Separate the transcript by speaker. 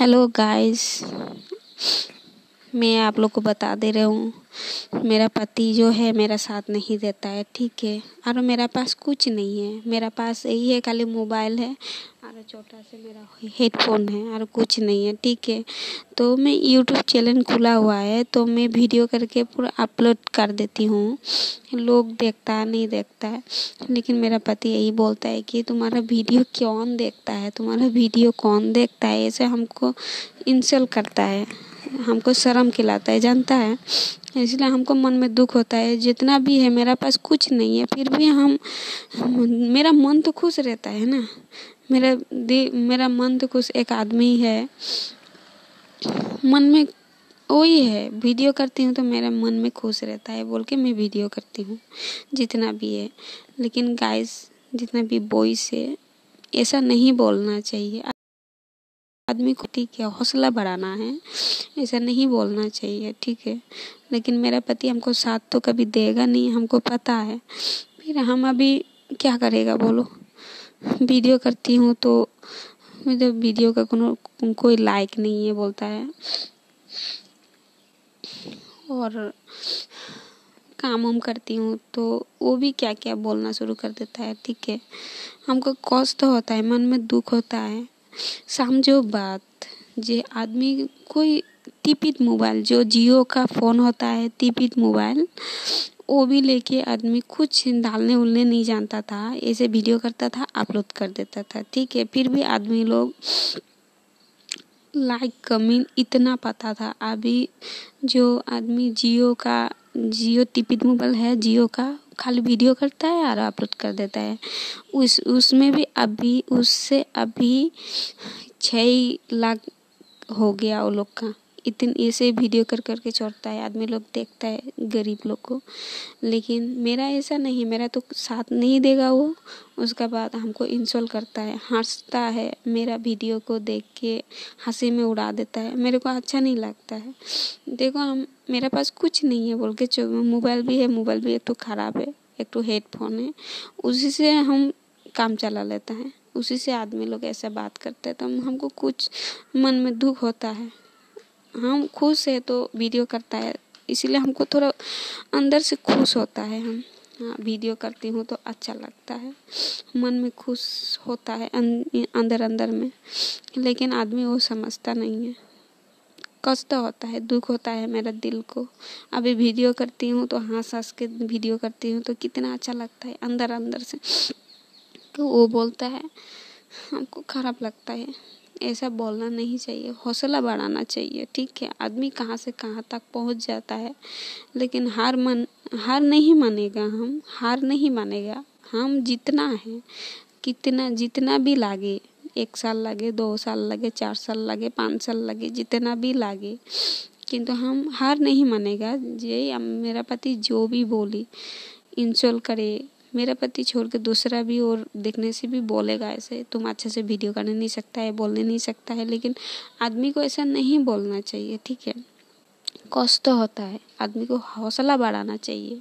Speaker 1: Hello guys मैं आप लोग को बता दे रहा हूँ, मेरा पति जो है मेरा साथ नहीं देता है, ठीक है? और मेरा पास कुछ नहीं है। मेरा पास यही है, खाली मोबाइल है। और छोटा से मेरा हेडफोन है और कुछ नहीं है, ठीक है। तो मैं यूट्यूब चैनल खुला हुआ है तो मैं वीडियो करके पूरा अपलोड कर देती हूँ। लोग देखता है, नहीं देखता है। लेकिन मेरा पति यही बोलता है कि तुम्हारा वीडियो कौन देखता है? तुम्हारा वीडियो कौन देखता है? ऐसे हमको इंसल्ट करता है। हमको शर्म खिलाता है, जानता है। इसलिए हमको मन में दुख होता है। जितना भी है, मेरा पास कुछ नहीं है, फिर भी हम, मेरा मन तो खुश रहता है ना। मेरा मेरा मन तो खुश, एक आदमी है। मन में वही है, वीडियो करती हूँ तो मेरा मन में खुश रहता है, बोल के मैं वीडियो करती हूँ, जितना भी है। लेकिन गाइस जितना भी बॉयस है, ऐसा नहीं बोलना चाहिए। आदमी को ठीक है, हौसला बढ़ाना है, ऐसा नहीं बोलना चाहिए, ठीक है? लेकिन मेरा पति हमको साथ तो कभी देगा नहीं, हमको पता है। फिर हम अभी क्या करेगा बोलो? वीडियो करती हूँ तो मुझे वीडियो का कोनो, कोई लाइक नहीं है, बोलता है। और काम हम करती हूँ तो वो भी क्या क्या बोलना शुरू कर देता है, ठीक है? हमको कष्ट होता है, मन में दुख होता है। समझो बात, जे आदमी कोई टिपित मोबाइल, जो जियो का फ़ोन होता है टिपित मोबाइल, वो भी लेके आदमी कुछ डालने उलने नहीं जानता था, ऐसे वीडियो करता था, अपलोड कर देता था, ठीक है? फिर भी आदमी लोग लाइक कमेंट इतना पता था। अभी जो आदमी जियो का, जियो टिपित मोबाइल है, जियो का खाली वीडियो करता है और अपलोड कर देता है। उस, उसमें भी अभी, उससे अभी छः लाख हो गया वो लोग का। इतने, ऐसे वीडियो कर कर के छोड़ता है। आदमी लोग देखता है, गरीब लोग को। लेकिन मेरा ऐसा नहीं, मेरा तो साथ नहीं देगा वो। उसका बाद हमको इंसल्ट करता है, हंसता है, मेरा वीडियो को देख के हँसी में उड़ा देता है। मेरे को अच्छा नहीं लगता है। देखो हम, मेरे पास कुछ नहीं है बोल के मोबाइल भी है मोबाइल भी एक तो ख़राब है, एक तो हेडफोन है। उसी से हम काम चला लेते हैं। उसी से आदमी लोग ऐसा बात करते हैं तो हमको कुछ मन में दुख होता है। हम खुश है तो वीडियो करता है, इसीलिए हमको थोड़ा अंदर से खुश होता है हम। वीडियो करती हूँ तो अच्छा लगता है। मन में खुश होता है अं, अंदर अंदर में लेकिन आदमी वो समझता नहीं है। कष्ट होता है दुख होता है मेरा दिल को। अभी वीडियो करती हूँ तो हंस हंस के वीडियो करती हूँ तो कितना अच्छा लगता है अंदर अंदर से। तो वो बोलता है हमको खराब लगता है। ऐसा बोलना नहीं चाहिए, हौसला बढ़ाना चाहिए, ठीक है? आदमी कहाँ से कहाँ तक पहुँच जाता है, लेकिन हार मन, हार नहीं मानेगा हम, हार नहीं मानेगा, हम जितना है, कितना, जितना भी लागे, एक साल लगे, दो साल लगे, चार साल लगे, पाँच साल लगे, जितना भी लागे, किंतु हम हार नहीं मानेगा। ये मेरा पति जो भी बोली, इंसल्ट करे मेरा पति छोड़ के दूसरा भी और देखने से भी बोलेगा ऐसे, तुम अच्छे से वीडियो करने नहीं सकता है, बोलने नहीं सकता है, लेकिन आदमी को ऐसा नहीं बोलना चाहिए, ठीक है? कष्ट होता है, आदमी को हौसला बढ़ाना चाहिए।